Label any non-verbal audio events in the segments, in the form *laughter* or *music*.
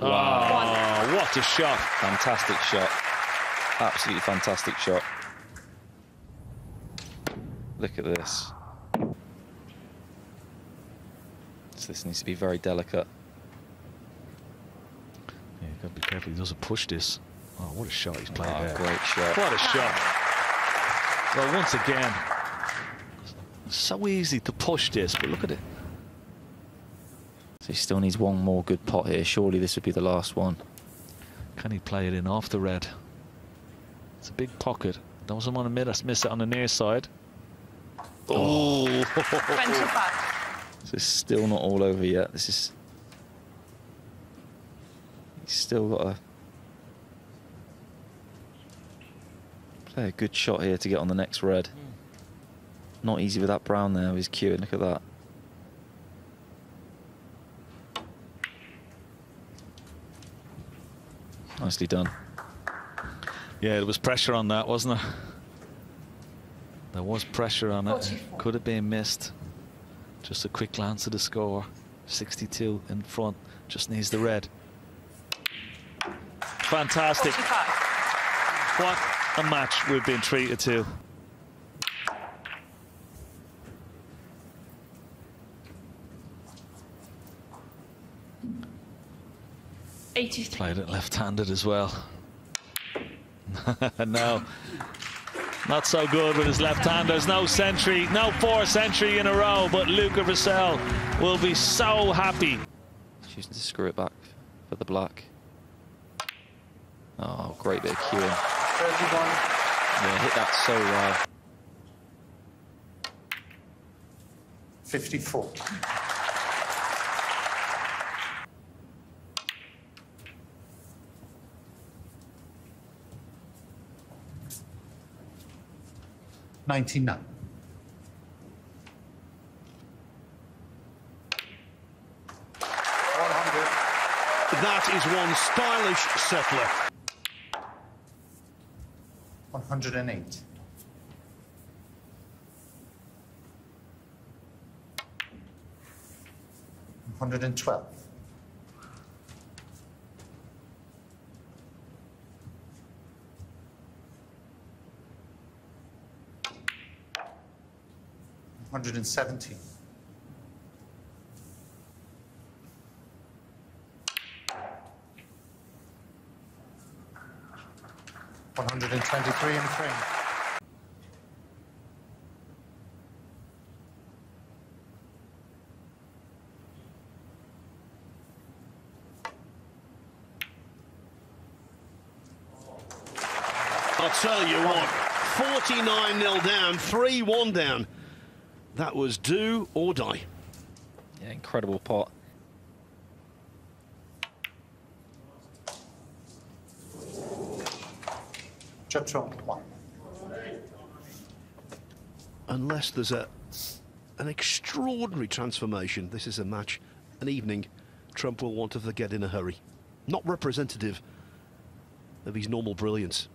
Wow, what a shot. Fantastic shot. Absolutely fantastic shot. Look at this. So this needs to be very delicate. Yeah, got to be careful. He doesn't push this. Oh, what a shot he's played Oh, ah, there. great shot. What a shot. Well, once again, so easy to push this, but look at it. So he still needs one more good pot here. Surely this would be the last one. Can he play it in off the red? It's a big pocket. Doesn't want to miss, miss it on the near side. Oh, *laughs* 25. So it's still not all over yet. This is. He's still got to play a good shot here to get on the next red. Hmm. Not easy with that brown there with his cueing. Look at that. Nicely done. yeah, there was pressure on that, wasn't there? There was pressure on it. Could have been missed. Just a quick glance at the score. 62 in front. Just needs the red. Fantastic. 45. What a match we've been treated to. Eighty-three. Played it left-handed as well. *laughs* no. Not so good with his left hand. There's no century, no four century in a row, but Luca Brecel will be so happy. Choosing to screw it back for the black. Oh, great bit of cueing. 31. Yeah, hit that so well. 54. Ninety-nine. One hundred. That is one stylish settler. One hundred and eight. One hundred and twelve. One hundred and seventeen. One hundred and twenty-three in frame. I'll tell you what, 49 0 down, 3 1 down. That was do or die. Yeah, incredible pot. Chatron, one. Unless there's a an extraordinary transformation, this is a match, an evening Trump will want to forget in a hurry. Not representative of his normal brilliance.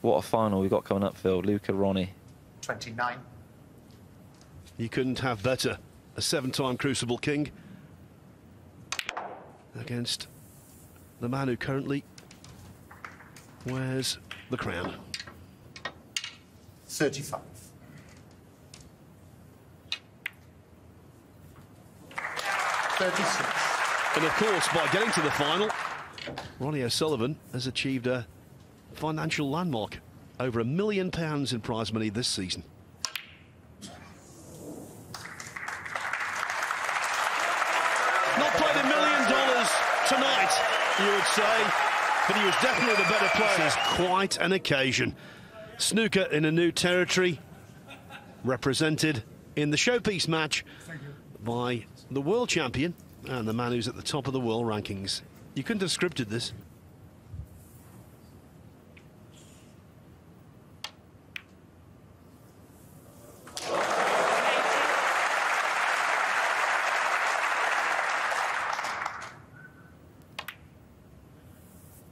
What a final we've got coming up, Phil. Luca Ronnie. 29. You couldn't have better. A seven-time Crucible King against the man who currently wears the crown. 35. Thirty-six. And of course, by getting to the final, Ronnie O'Sullivan has achieved a financial landmark. Over a million pounds in prize money this season. Not played a million dollars tonight, you would say, but he was definitely the better player. This is quite an occasion. Snooker in a new territory, represented in the showpiece match by the world champion and the man who's at the top of the world rankings. You couldn't have scripted this.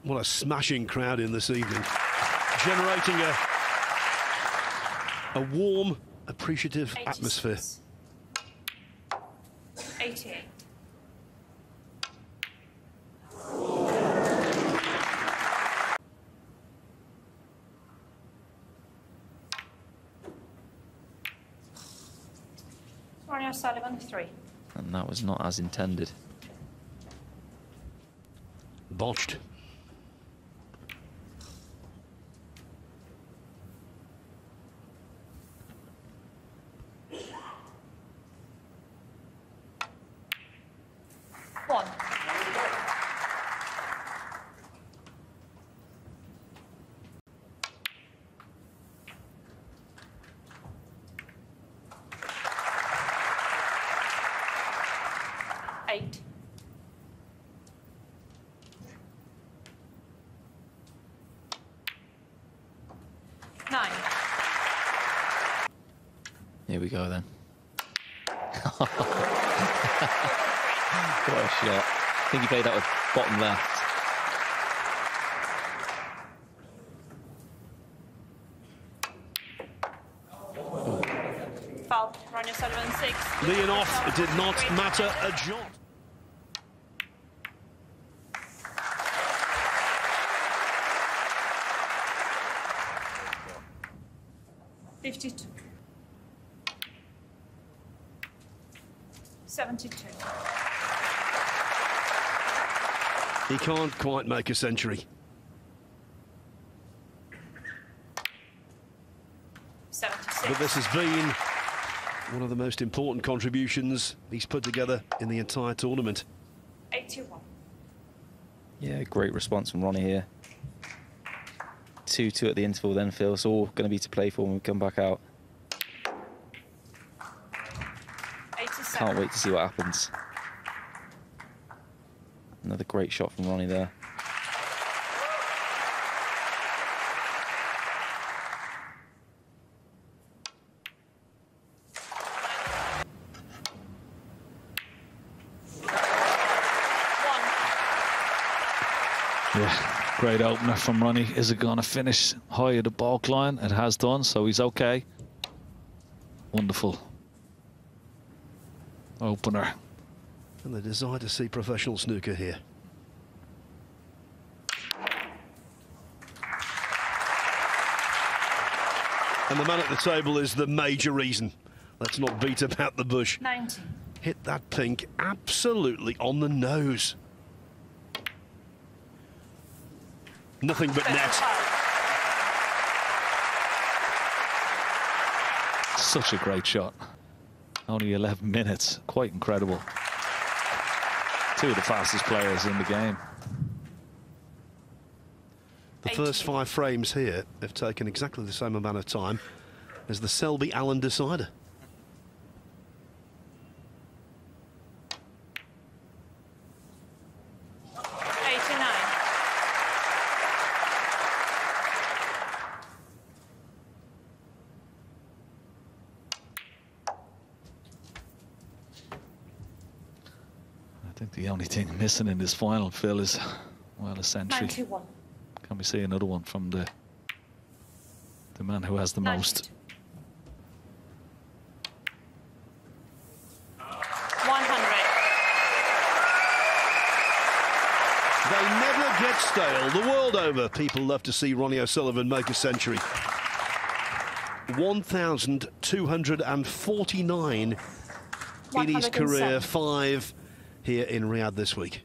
What a smashing crowd in this evening. Generating a, a warm, appreciative atmosphere. 86. 88. Ronnie O'Sullivan, 3. And that was not as intended. Botched. One. Eight. Nine. Here we go then. what a shot. I think he played that with bottom left. Foul. Ronnie O'Sullivan, 6. Leonoff, did not matter a jot. Fifty-two. Seventy-two. He can't quite make a century. Seventy-six. But this has been one of the most important contributions he's put together in the entire tournament. Eighty-one. Yeah, great response from Ronnie here. 2 2 at the interval, then, Phil. It's all going to be to play for when we come back out. Can't wait to see what happens. Another great shot from Ronnie there. Yeah, great opener from Ronnie. Is it going to finish high the baulk line? It has done, so he's okay. Wonderful opener. And the desire to see professional snooker here. And the man at the table is the major reason. Let's not beat about the bush. Ninety. Hit that pink absolutely on the nose. Nothing but net. Such a great shot. Only 11 minutes. Quite incredible. Two of the fastest players in the game. The first five frames here have taken exactly the same amount of time as the Selby Allen decider. Eighty-nine. I think the only thing missing in this final, Phil, is, well, a century. Ninety-one. Can we see another one from the the man who has the most? One hundred. They never get stale. The world over, people love to see Ronnie O'Sullivan make a century. 1,249 in his career, five here in Riyadh this week.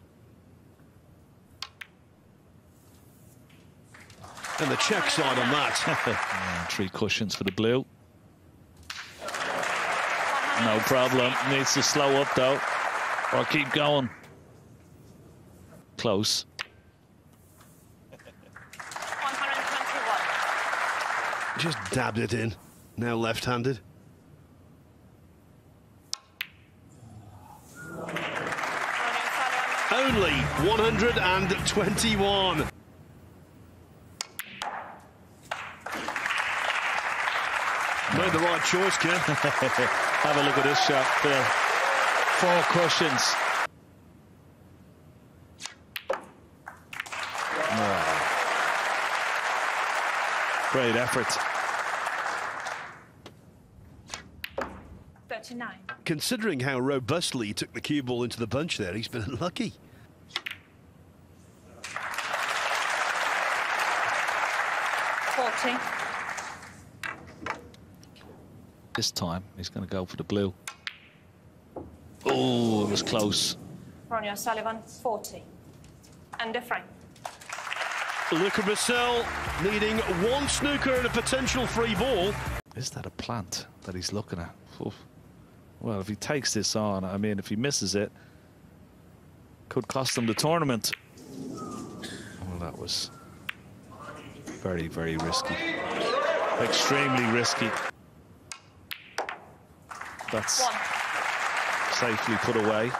And the check side on that. *laughs* Yeah, three cushions for the blue. No problem. Needs to slow up though, or keep going. Close. One hundred twenty-one. Just dabbed it in. Now left-handed. Only 121. Made the right choice, Ken. *laughs* Have a look at this uh, shot, Phil. Four cushions. Oh, Great effort. 39. Considering how robustly he took the cue ball into the bunch there, he's been *laughs* unlucky. Forty. This time he's going to go for the blue. Oh, it was close. Ronnie O'Sullivan, 40. And a frame. Luca Brecel needing one snooker and a potential free ball. Is that a plant that he's looking at? Oof. Well, if he takes this on, I mean, if he misses it, could cost him the tournament. Well, that was very, very risky. Extremely risky. That's One. safely put away.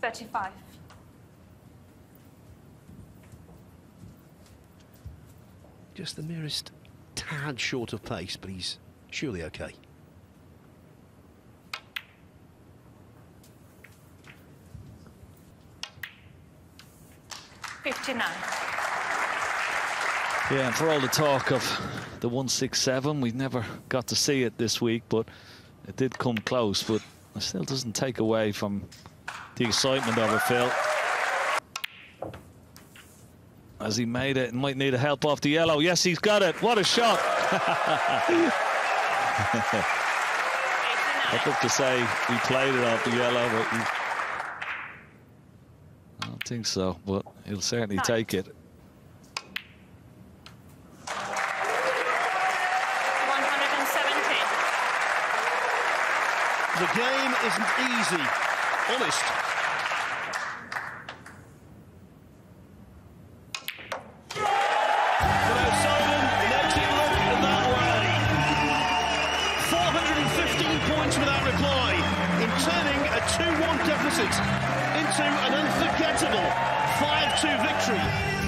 Thirty-five. Just the merest tad short of pace, but he's surely okay. Fifty-nine. Yeah, and for all the talk of the 167, we never got to see it this week, but it did come close. But it still doesn't take away from the excitement of it, Phil. As he made it, might need a help off the yellow. Yes, he's got it. What a shot. *laughs* I'd love to say he played it off the yellow, but he... I don't think so, but he'll certainly Nine. take it. One hundred and seventeen. The game isn't easy, honest. 2-1 deficit into an unforgettable 5-2 victory